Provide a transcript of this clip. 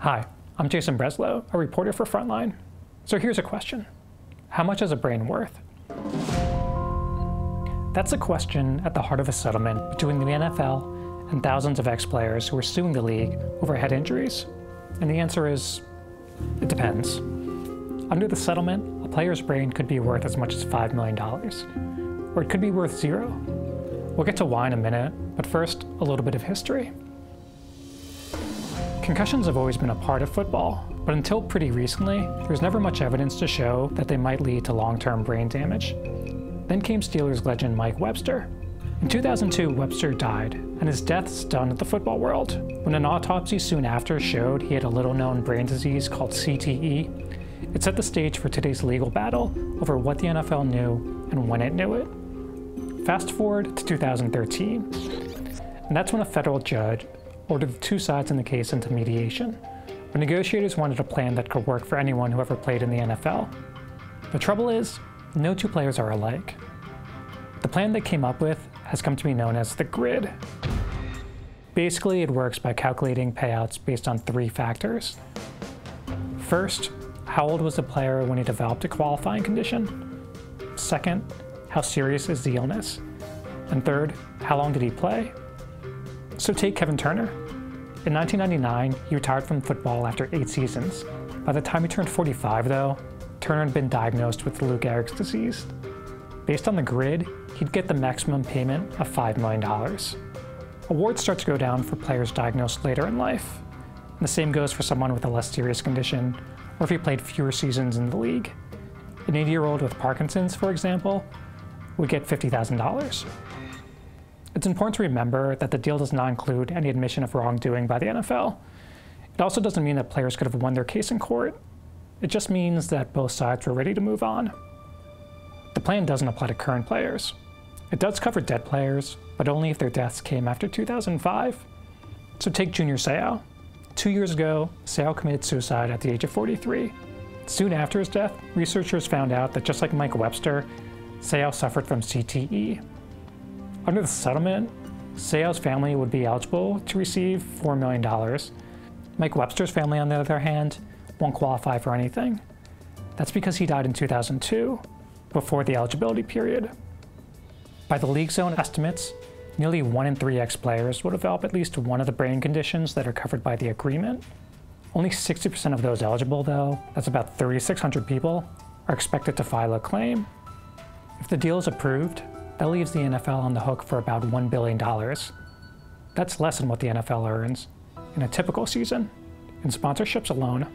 Hi, I'm Jason Breslow, a reporter for Frontline. So here's a question How much is a brain worth? That's a question at the heart of a settlement between the NFL and thousands of ex players who are suing the league over head injuries. And the answer is it depends. Under the settlement, a player's brain could be worth as much as $5 million, or it could be worth zero. We'll get to why in a minute, but first, a little bit of history. Concussions have always been a part of football, but until pretty recently, there was never much evidence to show that they might lead to long term brain damage. Then came Steelers legend Mike Webster. In 2002, Webster died, and his death stunned the football world. When an autopsy soon after showed he had a little known brain disease called CTE, it set the stage for today's legal battle over what the NFL knew and when it knew it. Fast forward to 2013, and that's when a federal judge ordered the two sides in the case into mediation. But negotiators wanted a plan that could work for anyone who ever played in the NFL. The trouble is, no two players are alike. The plan they came up with has come to be known as the grid. Basically, it works by calculating payouts based on three factors. First, how old was the player when he developed a qualifying condition? Second, how serious is the illness? And third, how long did he play? So take Kevin Turner. In 1999, he retired from football after eight seasons. By the time he turned 45, though, Turner had been diagnosed with Lou Gehrig's disease. Based on the grid, he'd get the maximum payment of $5 million. Awards start to go down for players diagnosed later in life. And the same goes for someone with a less serious condition, or if he played fewer seasons in the league. An 80 year old with Parkinson's, for example, would get $50,000. It's important to remember that the deal does not include any admission of wrongdoing by the NFL. It also doesn't mean that players could have won their case in court. It just means that both sides were ready to move on. The plan doesn't apply to current players. It does cover dead players, but only if their deaths came after 2005. So take Junior Seau. Two years ago, Seau committed suicide at the age of 43. Soon after his death, researchers found out that just like Mike Webster, Seau suffered from CTE. Under the settlement, Seau's family would be eligible to receive $4 million. Mike Webster's family, on the other hand, won't qualify for anything. That's because he died in 2002, before the eligibility period. By the league's own estimates, nearly one in three ex players will develop at least one of the brain conditions that are covered by the agreement. Only 60% of those eligible, though, that's about 3,600 people, are expected to file a claim. If the deal is approved, that leaves the NFL on the hook for about $1 billion. That's less than what the NFL earns in a typical season in sponsorships alone.